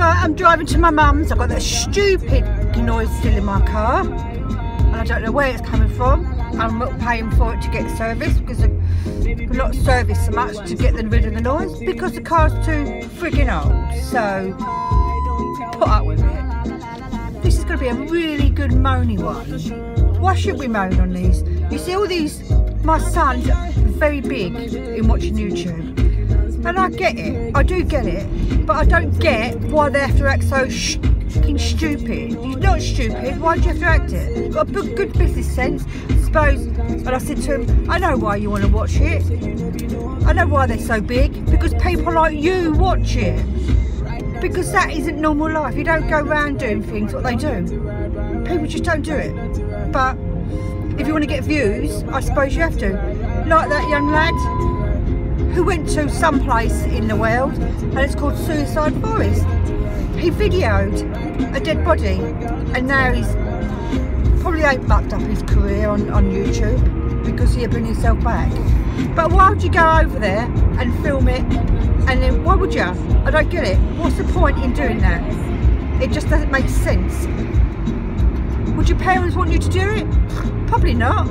I'm driving to my mum's. I've got that stupid noise still in my car. And I don't know where it's coming from. I'm not paying for it to get serviced because I've not serviced so much to get rid of the noise because the car's too frigging old. So, put up with it. This is going to be a really good moany one. Why should we moan on these? You see all these, my son's very big in watching YouTube and I get it, I do get it, but I don't get why they have to act so sh fucking stupid. You're not stupid, why do you have to act it? Got a good business sense, I suppose. And I said to him, I know why you want to watch it. I know why they're so big, because people like you watch it. Because that isn't normal life. You don't go around doing things what they do. People just don't do it. But if you want to get views, I suppose you have to. Like that young lad who went to some place in the world and it's called Suicide Forest. He videoed a dead body and now he's probably ain't mucked up his career on, on YouTube because he had bring himself back. But why would you go over there and film it and then why would you? I don't get it. What's the point in doing that? It just doesn't make sense. Would your parents want you to do it? Probably not.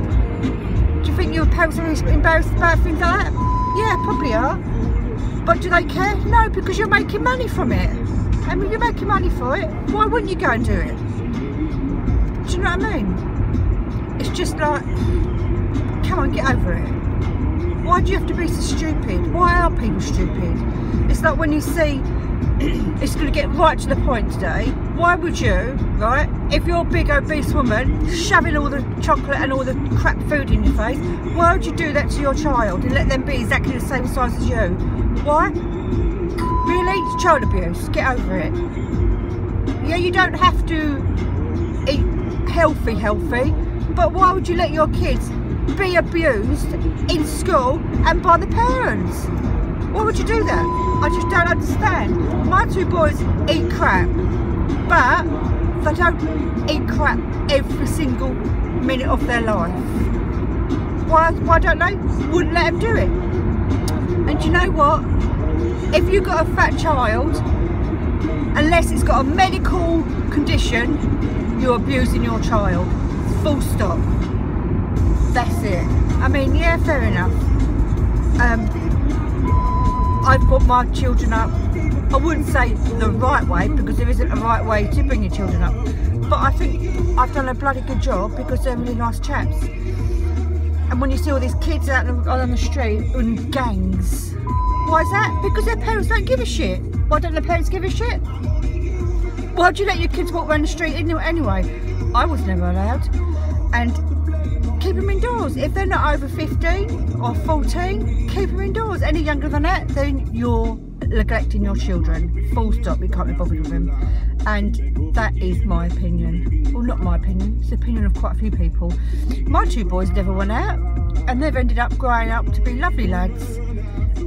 Do you think your parents are embarrassed about things like that? Yeah, probably are. But do they care? No, because you're making money from it. I mean, you're making money for it. Why wouldn't you go and do it? Do you know what I mean? It's just like, come on, get over it. Why do you have to be so stupid? Why are people stupid? It's like when you see it's going to get right to the point today. Why would you, right, if you're a big obese woman, shoving all the chocolate and all the crap food in your face, why would you do that to your child and let them be exactly the same size as you? Why? Really? It's child abuse. Get over it. Yeah, you don't have to eat healthy, healthy, but why would you let your kids be abused in school and by the parents? Would you do that? I just don't understand. My two boys eat crap, but they don't eat crap every single minute of their life. Why, why don't they? Wouldn't let them do it. And you know what? If you've got a fat child, unless it's got a medical condition, you're abusing your child. Full stop. That's it. I mean, yeah, fair enough. Um, I've brought my children up, I wouldn't say the right way because there isn't a right way to bring your children up. But I think I've done a bloody good job because they're really nice chaps. And when you see all these kids out on the street in gangs, why is that? Because their parents don't give a shit. Why don't their parents give a shit? Why do you let your kids walk around the street anyway? I was never allowed. And keep them indoors. If they're not over 15 or 14, keep them indoors. Any younger than that, then you're neglecting your children. Full stop, you can't be bothered with them. And that is my opinion. Well, not my opinion, it's the opinion of quite a few people. My two boys never went out and they've ended up growing up to be lovely lads.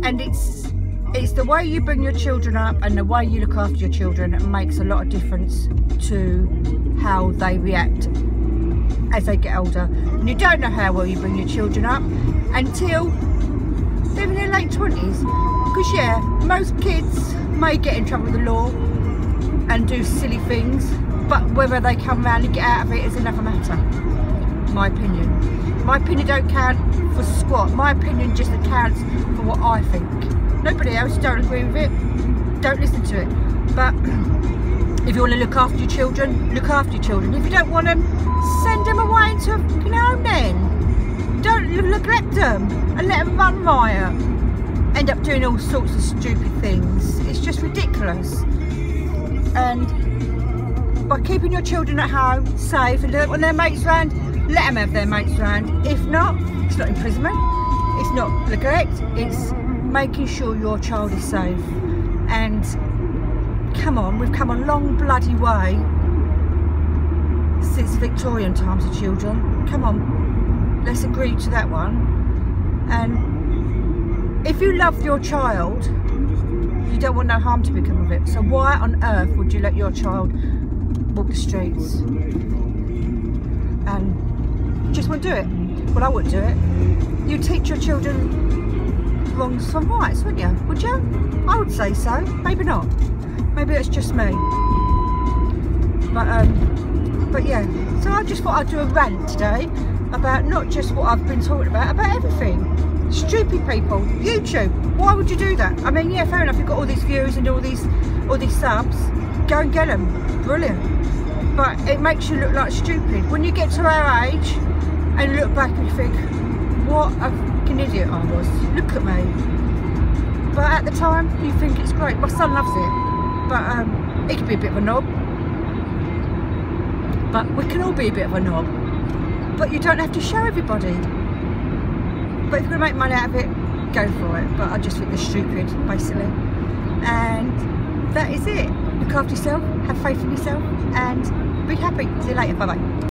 And it's it's the way you bring your children up and the way you look after your children makes a lot of difference to how they react as they get older. And you don't know how well you bring your children up until they're in their late 20s. Because yeah, most kids may get in trouble with the law and do silly things, but whether they come around and get out of it is another matter. My opinion. My opinion don't count for squat. My opinion just accounts for what I think. Nobody else don't agree with it. Don't listen to it. But if you want to look after your children, look after your children. If you don't want them, send them away into a fucking home then. Don't neglect them and let them run riot. End up doing all sorts of stupid things. It's just ridiculous. And by keeping your children at home, safe, and when their mates round, let them have their mates round. If not, it's not imprisonment, it's not neglect, it's making sure your child is safe. And come on, we've come a long bloody way since Victorian times of children. Come on, let's agree to that one. And if you love your child, you don't want no harm to become of it. So why on earth would you let your child walk the streets? And just won't do it. Well, I wouldn't do it. You teach your children wrongs from rights, wouldn't you? Would you? I would say so. Maybe not Maybe it's just me. But um, but yeah. So I just thought I'd do a rant today about not just what I've been talking about, about everything. Stupid people. YouTube. Why would you do that? I mean, yeah, fair enough. You've got all these views and all these all these subs. Go and get them. Brilliant. But it makes you look like stupid. When you get to our age and look back and you think, what a fucking idiot I was. Look at me. But at the time, you think it's great. My son loves it. But um, he could be a bit of a knob. But we can all be a bit of a knob. But you don't have to show everybody. But if you're going to make money out of it, go for it. But I just think they're stupid, basically. And that is it. Look after yourself, have faith in yourself, and be happy. See you later. Bye bye.